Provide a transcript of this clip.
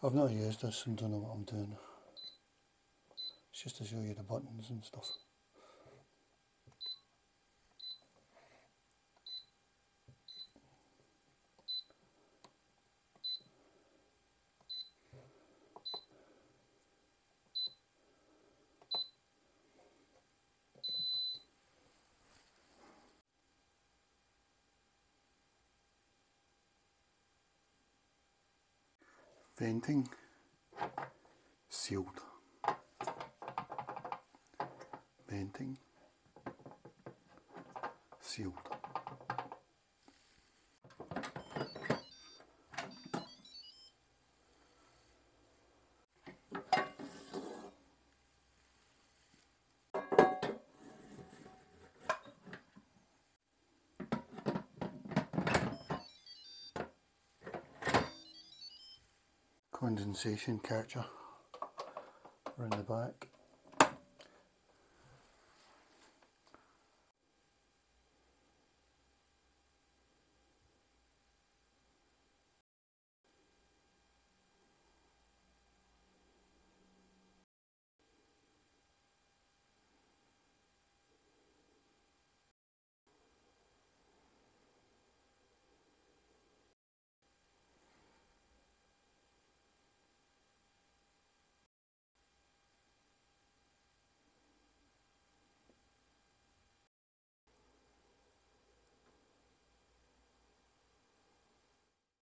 I've not used this and don't know what I'm doing. It's just to show you the buttons and stuff. Venting sealed venting sealed condensation catcher around the back